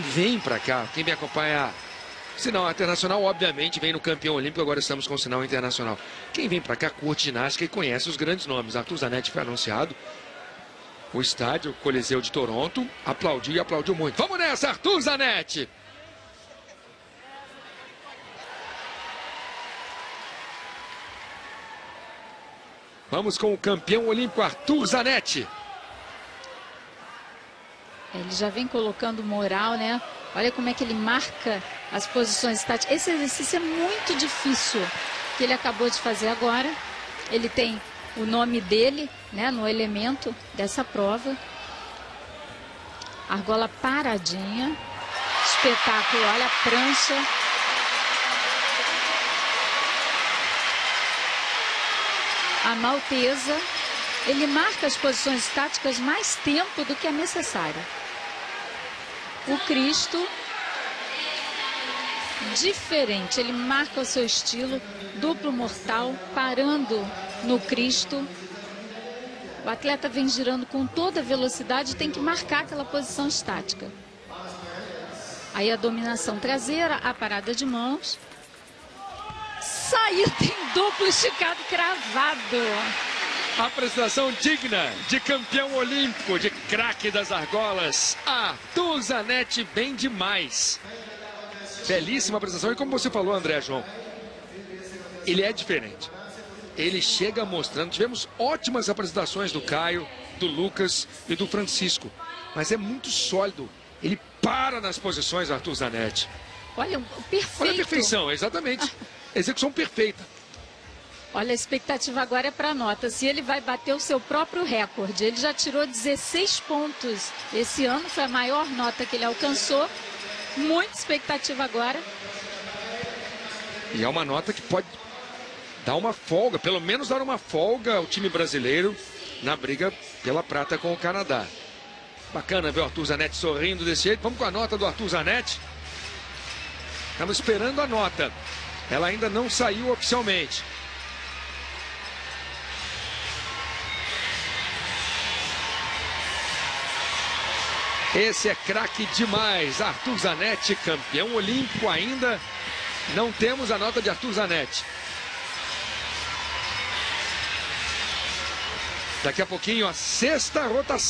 Vem para cá, quem me acompanha Sinal internacional, obviamente, vem no campeão olímpico, agora estamos com sinal internacional. Quem vem para cá curte ginástica e conhece os grandes nomes. Arthur Zanetti foi anunciado. O estádio Coliseu de Toronto aplaudiu e aplaudiu muito. Vamos nessa, Arthur Zanetti! Vamos com o campeão olímpico Arthur Zanetti. Ele já vem colocando moral, né? Olha como é que ele marca as posições estáticas. Esse exercício é muito difícil que ele acabou de fazer agora. Ele tem o nome dele né, no elemento dessa prova. Argola paradinha. Espetáculo, olha a prancha. A malteza. Ele marca as posições estáticas mais tempo do que é necessário. O Cristo diferente. Ele marca o seu estilo, duplo mortal, parando no Cristo. O atleta vem girando com toda velocidade e tem que marcar aquela posição estática. Aí a dominação traseira, a parada de mãos. Saiu, tem duplo esticado cravado. Apresentação digna de campeão olímpico, de craque das argolas. Arthur Zanetti bem demais. Belíssima apresentação. E como você falou, André João, ele é diferente. Ele chega mostrando. Tivemos ótimas apresentações do Caio, do Lucas e do Francisco. Mas é muito sólido. Ele para nas posições, Arthur Zanetti. Olha, perfeito. Olha a perfeição, exatamente. Execução perfeita. Olha, a expectativa agora é para nota. Se ele vai bater o seu próprio recorde. Ele já tirou 16 pontos esse ano, foi a maior nota que ele alcançou. Muita expectativa agora. E é uma nota que pode dar uma folga, pelo menos dar uma folga ao time brasileiro na briga pela prata com o Canadá. Bacana ver o Arthur Zanetti sorrindo desse jeito. Vamos com a nota do Arthur Zanetti. Estamos esperando a nota. Ela ainda não saiu oficialmente. Esse é craque demais. Arthur Zanetti, campeão olímpico ainda. Não temos a nota de Arthur Zanetti. Daqui a pouquinho, a sexta rotação.